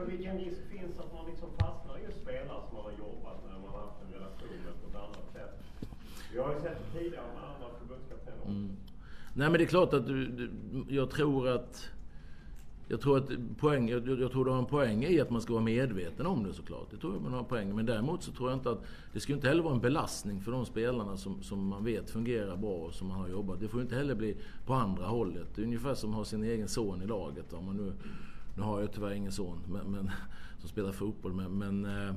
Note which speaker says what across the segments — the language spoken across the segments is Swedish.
Speaker 1: men vilken risk finns att man liksom fastnar i just spelare som man har jobbat med, man har haft en relation med på ett annat sätt? Vi har ju sett det tidigare med andra förbundskaptener mm.
Speaker 2: Nej men det är klart att du, du, jag tror att jag tror att poäng, jag, jag, tror du har en poäng i att man ska vara medveten om det såklart. Det tror jag man har en poäng Men däremot så tror jag inte att... Det ska inte heller vara en belastning för de spelarna som, som man vet fungerar bra och som man har jobbat. Det får inte heller bli på andra hållet. Det är ungefär som att ha sin egen son i laget. Om man nu, nu har jag tyvärr ingen son men, men som spelar fotboll. Men, men eh,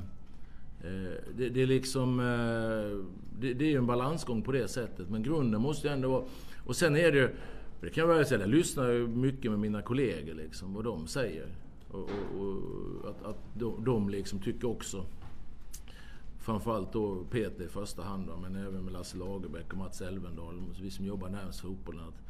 Speaker 2: eh, det, det, är liksom... Eh, det, det är ju en balansgång på det sättet. Men grunden måste ju ändå vara... Och sen är det ju det kan jag väl säga, jag lyssnar mycket med mina kollegor liksom, vad de säger. Och, och, och att, att de, de liksom tycker också, framförallt då Peter i första hand då, men även med Lasse Lagerbäck och Mats Elvendal, vi som jobbar närmast fotbollen, att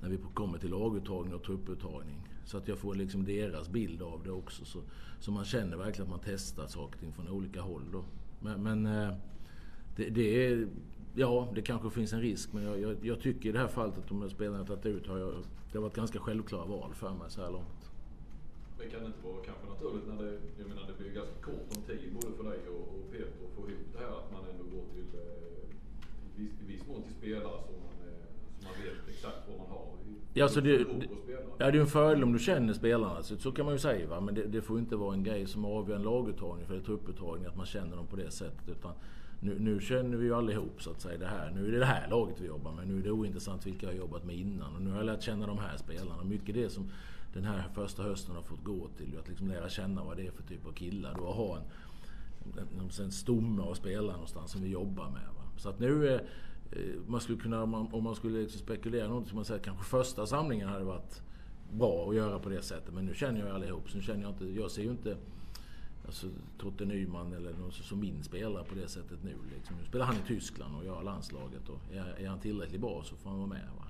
Speaker 2: när vi kommer till laguttagning och trupputtagning. Så att jag får liksom deras bild av det också. Så, så man känner verkligen att man testar saker och ting från olika håll. Då. Men, men eh, det, det, är Ja, det kanske finns en risk men jag, jag, jag tycker i det här fallet att de här spelarna jag tagit ut har jag, det har varit ganska självklara val för mig så här långt.
Speaker 3: Men kan det inte vara kanske naturligt när det, jag menar det blir ganska kort om tid både för dig och, och Peter att få ihop det här att man ändå går till, eh, i viss, i viss mån till spelare som man, eh, som man vet exakt vad man har.
Speaker 2: Ja, alltså det, ja, det är en fördel om du känner spelarna, så, så kan man ju säga. Va? Men det, det får inte vara en grej som avgör en laguttagning för en trupputtagning, att man känner dem på det sättet. Utan nu, nu känner vi ju allihop så att säga det här. Nu är det det här laget vi jobbar med. Nu är det ointressant vilka jag har jobbat med innan. Och nu har jag lärt känna de här spelarna. Mycket det som den här första hösten har fått gå till. Att liksom lära känna vad det är för typ av killar. Då ha en, en, en stomme av spelare någonstans som vi jobbar med. Va? Så att nu är, Eh, man skulle kunna, om man skulle liksom spekulera något, skulle man säga att kanske första samlingen hade varit bra att göra på det sättet. Men nu känner jag allihop. Så nu känner jag inte, jag ser ju inte alltså, Totte Nyman eller någon som min spelare på det sättet nu. Liksom. Nu spelar han i Tyskland och jag har landslaget. Och är, är han tillräckligt bra så får han vara med. Va?